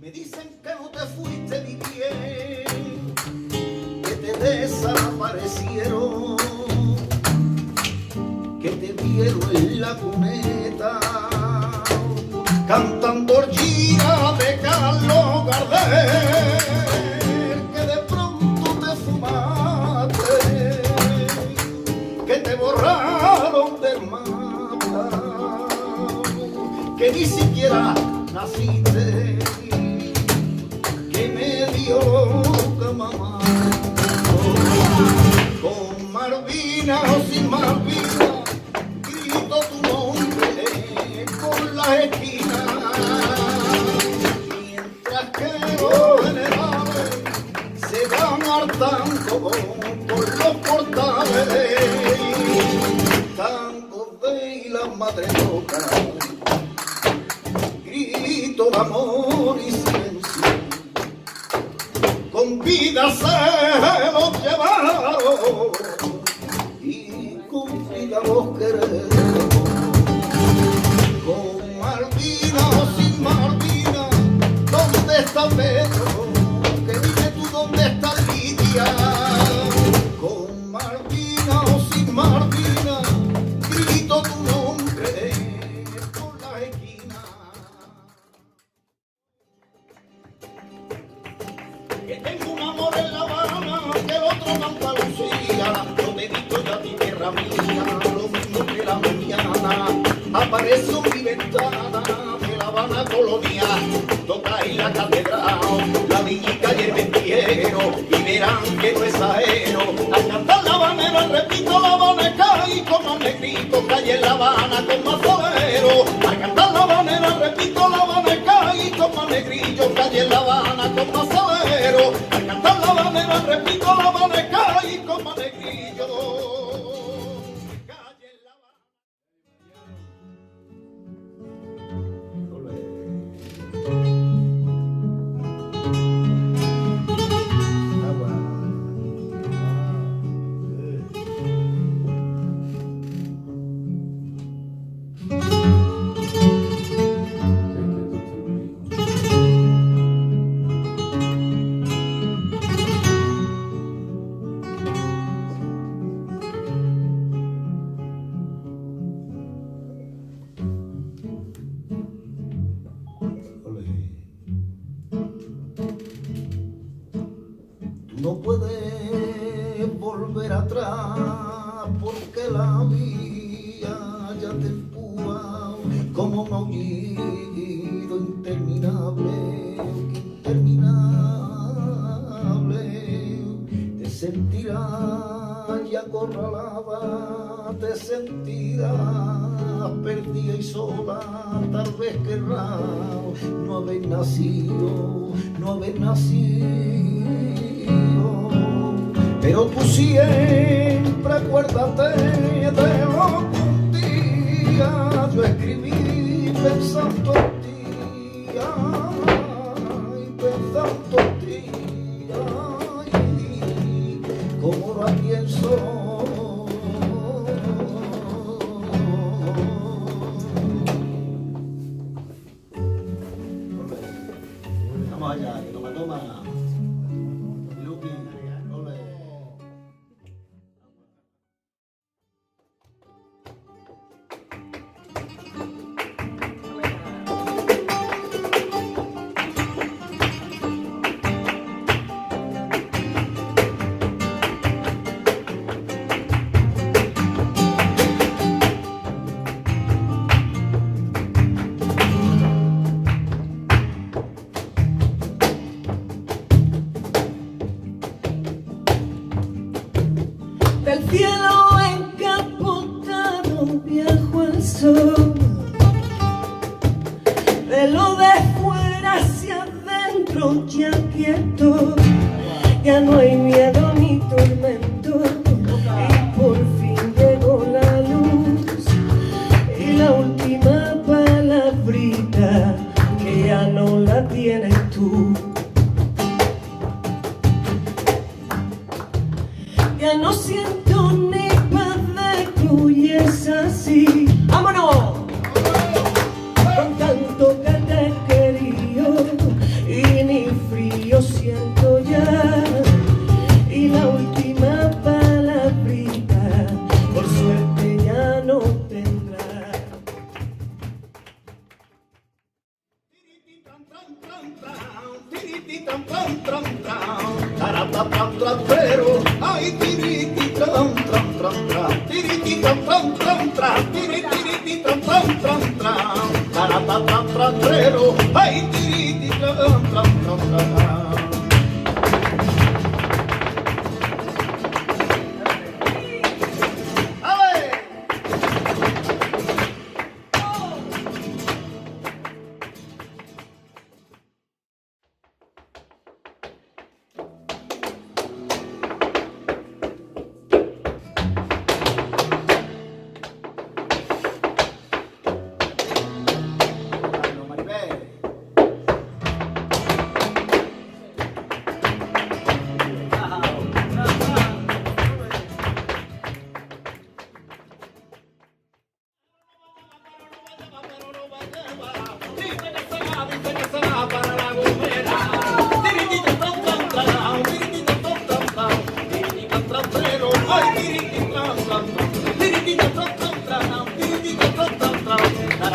Me dicen que no te fuiste ni bien, que te desaparecieron, que te vieron en la cuneta, cantando orgía de Carlos Gardel, que de pronto te fumaste, que te borraron del mapa, que ni siquiera naciste, mamá. Con Malvina o sin Malvina, grito tu nombre por la esquina. Mientras que los generales se van hartando por los portales, tango de la madre loca grito de amor y vida se los llevaron y con queremos. Con Malvina o sin Malvina, ¿dónde está Pedro? Y verán que no es ajeno. Al cantar la habanera, repito la habaneca y como negrito calle La Habana con mazolero. Al cantar la habanera, repito la habaneca y como negrillo calle en La Habana con mazolero. Al cantar la habanera, repito la habaneca no puedes volver atrás porque la vida ya te empuja como un aullido interminable, interminable. Te sentirás ya acorralada, te sentirás perdida y sola, tal vez querrás no haber nacido, no haber nacido. Pero tú siempre acuérdate de lo que yo escribí pensando Thank you. Y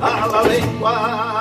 A la lengua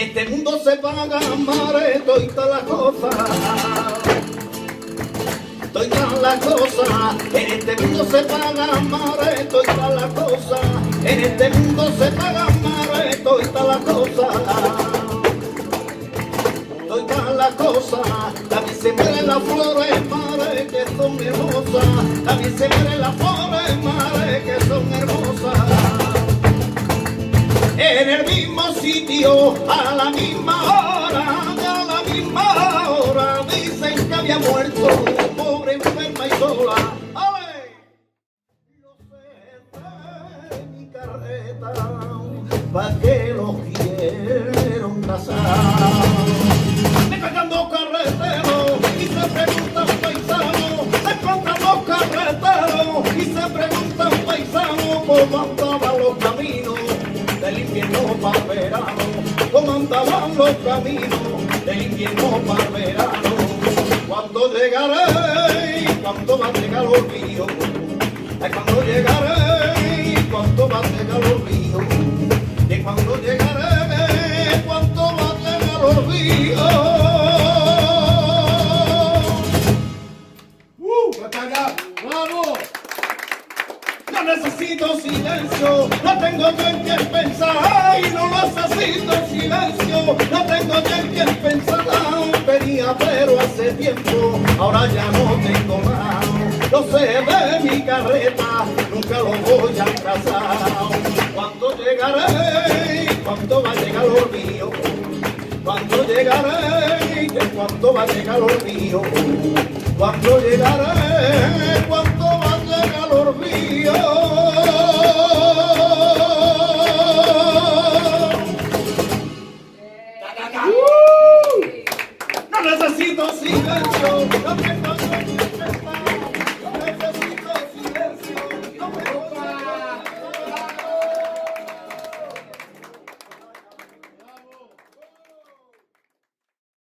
este mundo se y todas las cosas. Toy todas las cosas. En este mundo se pagan mareto y todas las cosas. En este mundo se y todas las cosas. Toy todas las cosas. También se mueren las flores mares que son hermosas. También se mueren las flores mares que son hermosas en el mismo sitio, a la misma hora, a la misma hora, dicen que había muerto, pobre enferma y sola. ¡Ale! Lo sé de mi carreta, pa' que lo quieren casar. Me cagando carretero y se preguntan paisano, se encuentran los carreteros y se preguntan paisano cómo andaban los para verano, cómo andaban los caminos del invierno para verano. Cuando llegaré, cuando va a llegar los ríos, cuando llegaré, cuando va a llegar los ríos, y cuando llegaré, cuando va a llegar los ríos. ¡Uh! ¡Batalla! No necesito silencio, no tengo yo en quien pensar, ay, no necesito silencio, no tengo yo en quien pensar, tenía pero hace tiempo, ahora ya no tengo más, no sé de mi carreta, nunca lo voy a casar, cuando llegaré, cuando va a llegar los ríos, cuando llegaré, cuando va a llegar los ríos, cuando llegaré,